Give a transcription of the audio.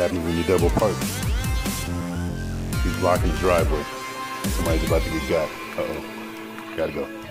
Happens when you double park. He's blocking the driveway. Somebody's about to get got. Uh oh. Gotta go.